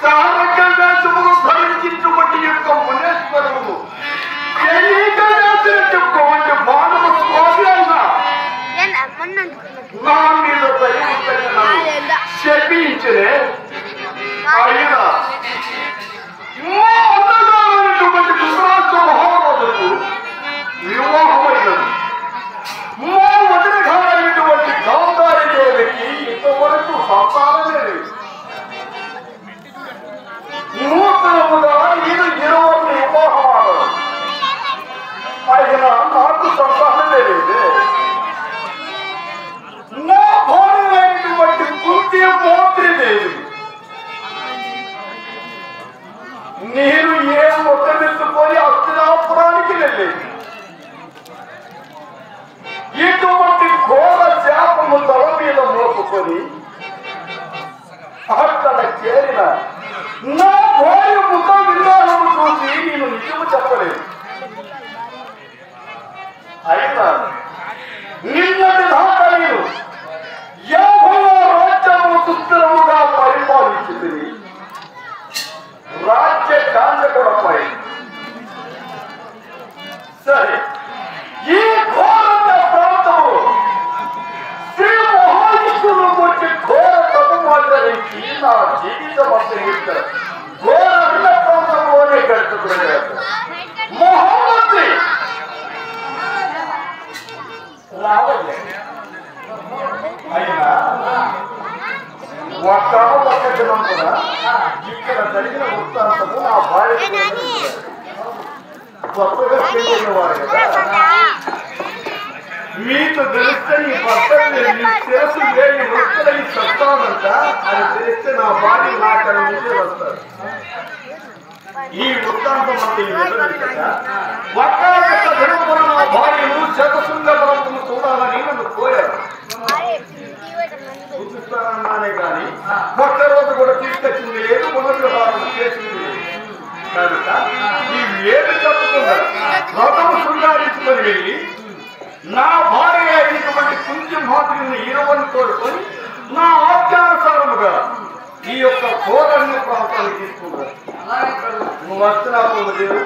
Salve! మోసుకొని అక్కడ చేరిన నా భార్య ముఖం విన్నాను చూసి నేను నిజము చెప్పలేదు. అయినా నిన్నటి దాకా నేను యాభై రాజ్యము సుస్థిరముగా పరిపాలించింది. రాజ్య కాంచకుడపై. సరే ఈ తపమాచరించి నా జీవితం అంతా ఘోర అన్న ప్రాంతంలోనే గడుపుకునేది మహామంత్రి రావాలి అయినా ఒక్క ఒక్క దినం కూడా ఇక్కడ జరిగిన వృత్తాంతము నా భార్య ఏ నాని? గొప్పగా చెప్పినవారు కదా మీకు తెలిస్తే భర్త నీ తెలుసు లేని వృత్తులని చెప్తానంట అది తెలిస్తే నా భార్య నా అక్కడ నుంచే వస్తారు ఈ వృత్తాంతం అంటే ఒక్క నా భార్యను శతశృంగపరంతులు చూడాలని నన్ను కోరారు. చూపిస్తానన్నానే కానీ ఒక్క రోజు కూడా తీసుకొచ్చింది కోరుకొని నా ఆజ్ఞానుసారముగా ఈ యొక్క కోరణ ప్రాంతాన్ని తీసుకుంటారు నువ్వు వస్తున్నావు లేదు